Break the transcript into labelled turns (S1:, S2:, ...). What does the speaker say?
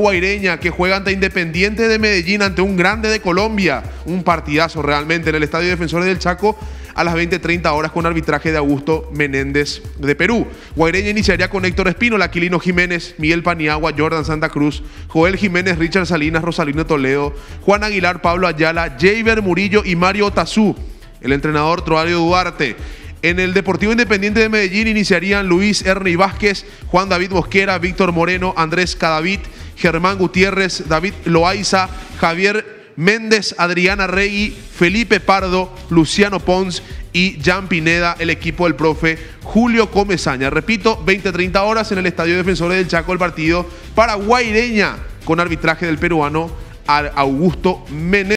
S1: Guaireña que juega ante Independiente de Medellín, ante un grande de Colombia. Un partidazo realmente en el Estadio Defensores del Chaco a las 20.30 horas con arbitraje de Augusto Menéndez de Perú. Guaireña iniciaría con Héctor Espino, Aquilino Jiménez, Miguel Paniagua, Jordan Santa Cruz, Joel Jiménez, Richard Salinas, Rosalino Toledo, Juan Aguilar, Pablo Ayala, Javer Murillo y Mario Tazú. El entrenador Troario Duarte. En el Deportivo Independiente de Medellín iniciarían Luis Ernie Vázquez, Juan David Bosquera, Víctor Moreno, Andrés Cadavid, Germán Gutiérrez, David Loaiza, Javier Méndez, Adriana Rey, Felipe Pardo, Luciano Pons y Jan Pineda, el equipo del profe Julio Comezaña. Repito, 20-30 horas en el Estadio Defensores del Chaco, el partido paraguaireña con arbitraje del peruano Augusto Menéndez.